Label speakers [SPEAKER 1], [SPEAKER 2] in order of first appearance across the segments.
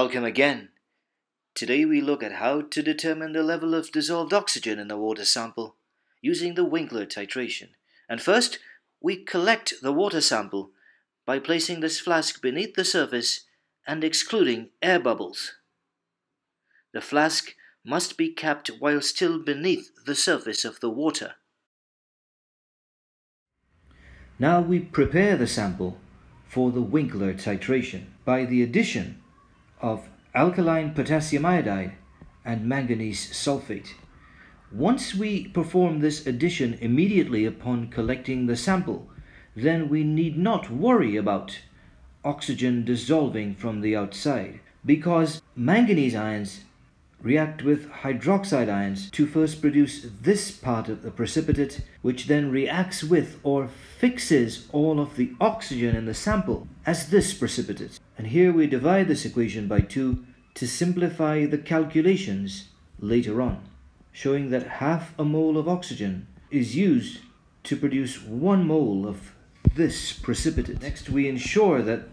[SPEAKER 1] Welcome again. Today we look at how to determine the level of dissolved oxygen in a water sample using the Winkler titration. And first, we collect the water sample by placing this flask beneath the surface and excluding air bubbles. The flask must be kept while still beneath the surface of the water. Now we prepare the sample for the Winkler titration by the addition of alkaline potassium iodide and manganese sulfate. Once we perform this addition immediately upon collecting the sample, then we need not worry about oxygen dissolving from the outside because manganese ions react with hydroxide ions to first produce this part of the precipitate, which then reacts with or fixes all of the oxygen in the sample as this precipitate. And here we divide this equation by 2 to simplify the calculations later on, showing that half a mole of oxygen is used to produce 1 mole of this precipitate. Next, we ensure that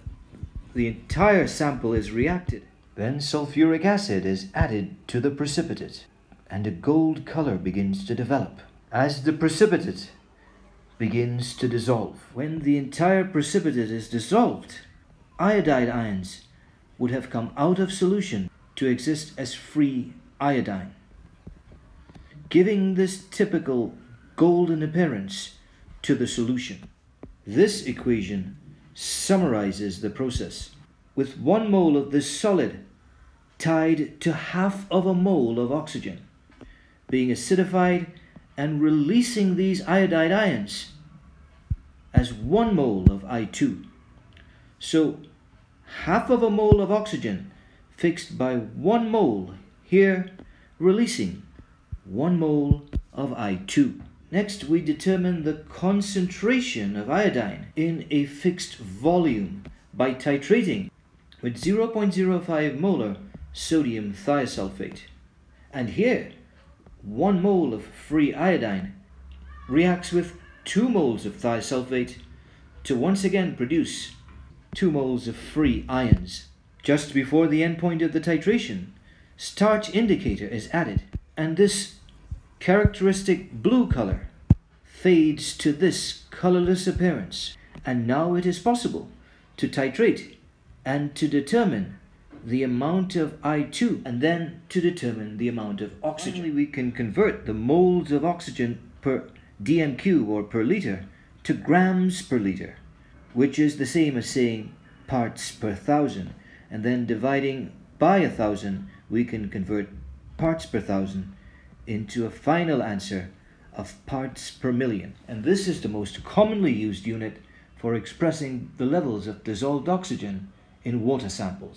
[SPEAKER 1] the entire sample is reacted then sulfuric acid is added to the precipitate and a gold color begins to develop. As the precipitate begins to dissolve, when the entire precipitate is dissolved, iodide ions would have come out of solution to exist as free iodine, giving this typical golden appearance to the solution. This equation summarizes the process with one mole of this solid tied to half of a mole of oxygen, being acidified and releasing these iodide ions as one mole of I2. So half of a mole of oxygen fixed by one mole here releasing one mole of I2. Next, we determine the concentration of iodine in a fixed volume by titrating with 0.05 molar sodium thiosulfate. And here, 1 mole of free iodine reacts with 2 moles of thiosulfate to once again produce 2 moles of free ions. Just before the endpoint of the titration, starch indicator is added, and this characteristic blue color fades to this colorless appearance. And now it is possible to titrate and to determine the amount of I2 and then to determine the amount of oxygen. Finally, we can convert the moles of oxygen per dm or per liter to grams per liter, which is the same as saying parts per thousand. And then dividing by a thousand, we can convert parts per thousand into a final answer of parts per million. And this is the most commonly used unit for expressing the levels of dissolved oxygen in water samples.